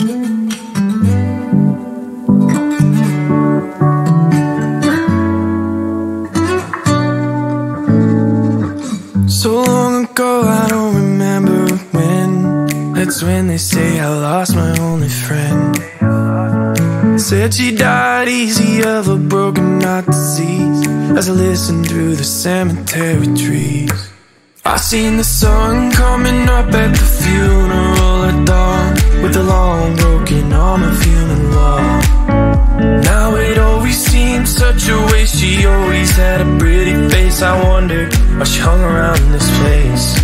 So long ago, I don't remember when. That's when they say I lost my only friend. Said she died easy of a broken heart disease As I listened through the cemetery trees I seen the sun coming up at had a pretty face. I wondered why she hung around this place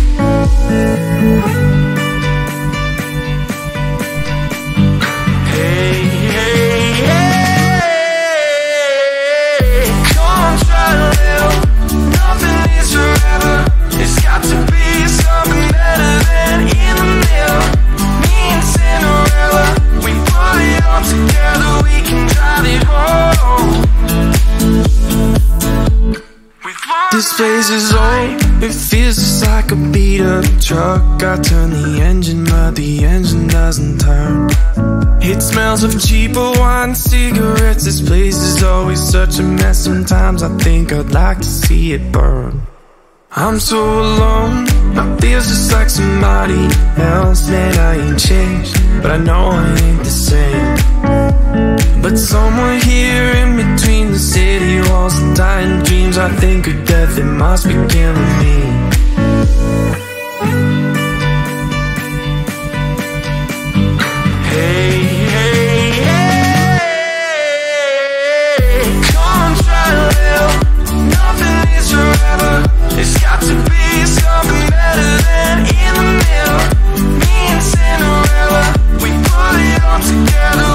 This place is old It feels just like a beat up truck. I turn the engine but the engine doesn't turn. It smells of cheaper wine, cigarettes. This place is always such a mess. Sometimes I think I'd like to see it burn. I'm so alone, it feels just like somebody else Man, I ain't changed, but I know I ain't the same But somewhere here in between the city walls and dying dreams I think of death, it must be killing me. Hey, hey, hey Come try Nothing is forever. It's got to be something better than in the Me and Cinderella We put it together